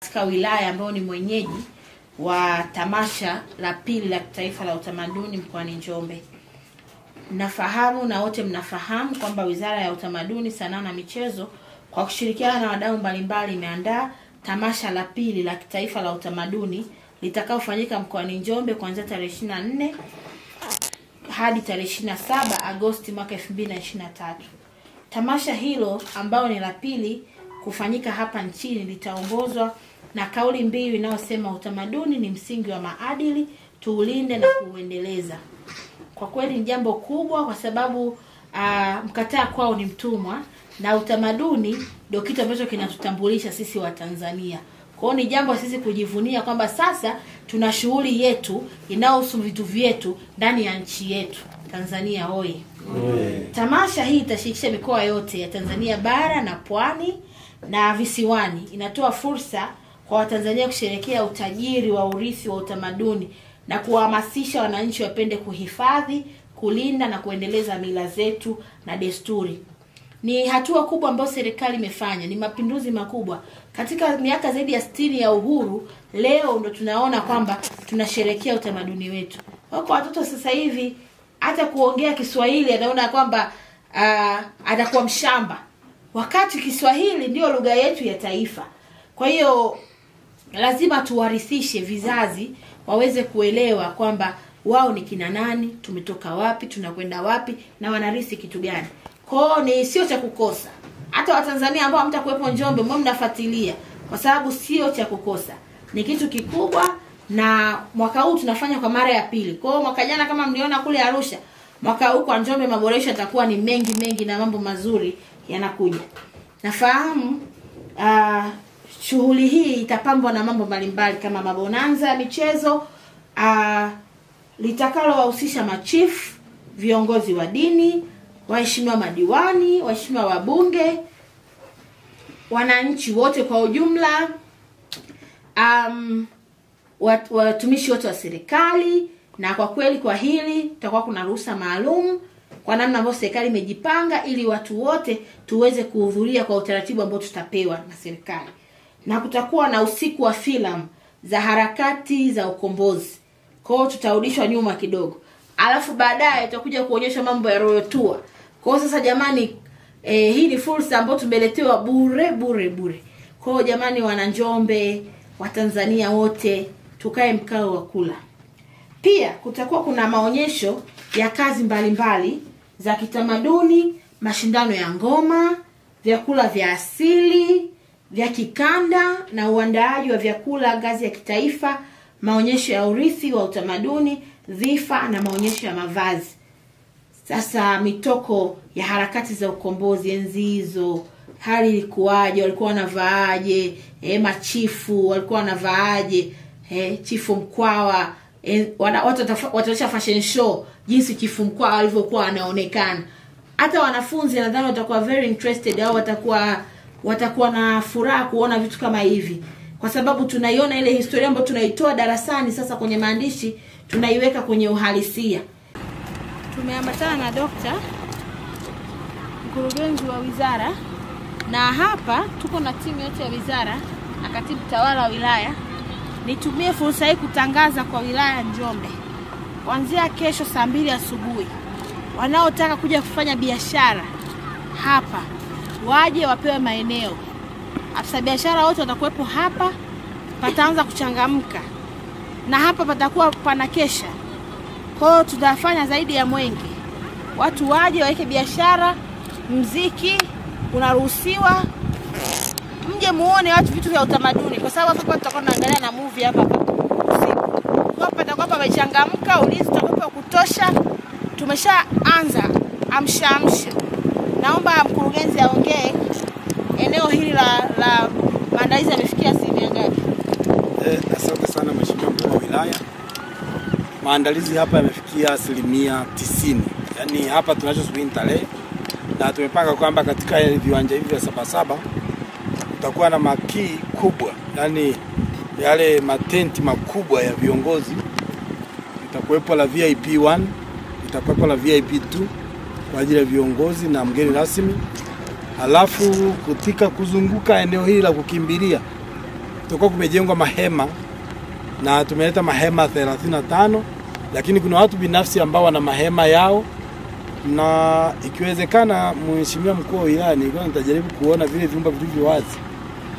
katika wilaya ambayo ni mwenyeji wa tamasha la pili la kitaifa la utamaduni mkoani Njombe. Nafahamu na wote mnafahamu kwamba Wizara ya Utamaduni, Sanaa na Michezo kwa kushirikiana na wadau mbalimbali imeandaa tamasha la pili la kitaifa la utamaduni litakaofanyika mkoani Njombe kuanzia tarehe 24 hadi tarehe 27 Agosti mwaka 2023. Tamasha hilo ambayo ni la pili kufanyika hapa nchini litaongozwa na kauli mbiu inayosema utamaduni ni msingi wa maadili, tuulinde na kuuendeleza. Kwa kweli ni jambo kubwa kwa sababu uh, mkataa kwao ni mtumwa na utamaduni ndio kitu ambacho kinatutambulisha sisi Watanzania. Kwa hiyo ni jambo sisi kujivunia kwamba sasa tuna shughuli yetu inayohusu vitu vyetu ndani ya nchi yetu. Tanzania oye! Tamasha hii itashirikisha mikoa yote ya Tanzania bara na pwani na visiwani. Inatoa fursa kwa Watanzania kusherekea utajiri wa urithi wa utamaduni na kuwahamasisha wananchi wapende kuhifadhi, kulinda na kuendeleza mila zetu na desturi. Ni hatua kubwa ambayo serikali imefanya, ni mapinduzi makubwa katika miaka zaidi ya sitini ya uhuru. Leo ndo tunaona kwamba tunasherekea utamaduni wetu. Kwa watoto sasa hivi hata kuongea Kiswahili anaona kwamba uh, atakuwa mshamba, wakati Kiswahili ndio lugha yetu ya taifa. Kwa hiyo lazima tuwarithishe vizazi waweze kuelewa kwamba wao ni kina nani, tumetoka wapi, tunakwenda wapi na wanarithi kitu gani. Kwao ni sio cha kukosa. Hata Watanzania ambao hamtakuwepo Njombe, mwe mnafuatilia, kwa sababu sio cha kukosa, ni kitu kikubwa, na mwaka huu tunafanya kwa mara ya pili. Kwa hiyo mwaka jana kama mliona kule Arusha, mwaka huu kwa Njombe maboresho yatakuwa ni mengi mengi na mambo mazuri yanakuja. Nafahamu uh, shughuli hii itapambwa na mambo mbalimbali kama mabonanza ya michezo uh, litakalowahusisha machifu, viongozi wa dini, waheshimiwa madiwani, waheshimiwa wabunge, wananchi wote kwa ujumla, um, wat- watumishi wote wa serikali. Na kwa kweli kwa hili tutakuwa kuna ruhusa maalum kwa namna ambayo serikali imejipanga ili watu wote tuweze kuhudhuria kwa utaratibu ambao tutapewa na serikali, na kutakuwa na usiku wa filamu za harakati za ukombozi. Kwa hiyo tutarudishwa nyuma kidogo, alafu baadaye tutakuja kuonyesha mambo ya Royal Tour. Kwa hiyo sasa, jamani, eh, hii ni fursa ambayo tumeletewa bure bure bure. Kwa hiyo jamani, wana Njombe, Watanzania wote tukae mkao wa kula. Pia kutakuwa kuna maonyesho ya kazi mbalimbali mbali za kitamaduni, mashindano ya ngoma, vyakula vya asili vya kikanda na uandaaji wa vyakula ngazi ya kitaifa, maonyesho ya urithi wa utamaduni, dhifa na maonyesho ya mavazi. Sasa mitoko ya harakati za ukombozi enzi hizo, hali ilikuwaje? Walikuwa wanavaaje? E, machifu walikuwa wanavaaje? E, chifu Mkwawa e, wana, watu wataonyesha fashion show jinsi kifumkwa alivyokuwa anaonekana. Hata wanafunzi nadhani watakuwa very interested au watakuwa watakuwa na furaha kuona vitu kama hivi, kwa sababu tunaiona ile historia ambayo tunaitoa darasani, sasa kwenye maandishi tunaiweka kwenye uhalisia. Tumeambatana na dokta mkurugenzi wa wizara, na hapa tuko na timu yote ya wizara na katibu tawala wa wilaya. Nitumie fursa hii kutangaza kwa wilaya ya Njombe, kuanzia kesho saa mbili asubuhi, wanaotaka kuja kufanya biashara hapa waje wapewe maeneo. Afisa biashara wote watakuwepo hapa, pataanza kuchangamka na hapa patakuwa pana kesha. Kwa hiyo tutafanya zaidi ya mwenge, watu waje waweke biashara, mziki unaruhusiwa, mje muone watu vitu vya utamaduni, kwa sababu hapa tutakuwa tunaangalia na movie hapa hapa patakuwa pamechangamka, ulinzi utakuwa wa kutosha. Tumeshaanza amsha amsha. Naomba mkurugenzi aongee eneo hili la, la maandalizi yamefikia asilimia ngapi? Eh, asante sana Mheshimiwa mkuu wa wilaya. Maandalizi hapa yamefikia asilimia tisini, yaani hapa tunachosubiri tarehe, na tumepanga kwamba katika viwanja hivi vya Sabasaba kutakuwa na makii kubwa, yani yale matenti makubwa ya viongozi. Itakuwepo la VIP 1, itakuwepo la VIP 2 kwa ajili ya viongozi na mgeni rasmi, Alafu katika kuzunguka eneo hili la kukimbilia kutakuwa kumejengwa mahema na tumeleta mahema 35 lakini kuna watu binafsi ambao wana mahema yao. Na ikiwezekana, mheshimiwa mkuu wa wilaya, nilikuwa nitajaribu kuona vile vyumba vilivyo wazi,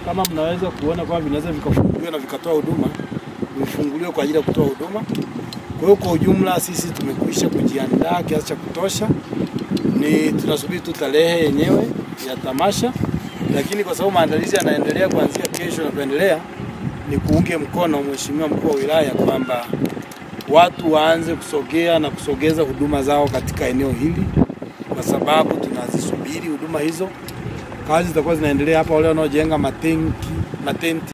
kama mnaweza kuona kwamba vinaweza vikafunguliwa na vikatoa huduma, vifunguliwe kwa ajili ya kutoa huduma. Kwa hiyo kwa ujumla sisi tumekwisha kujiandaa kiasi cha kutosha, ni tunasubiri tu tarehe yenyewe ya tamasha, lakini kwa sababu maandalizi yanaendelea kuanzia kesho na kuendelea, ni kuunge mkono mheshimiwa mkuu wa wilaya kwamba watu waanze kusogea na kusogeza huduma zao katika eneo hili, kwa sababu tunazisubiri huduma hizo. Kazi zitakuwa zinaendelea hapa, wale wanaojenga matenki matenti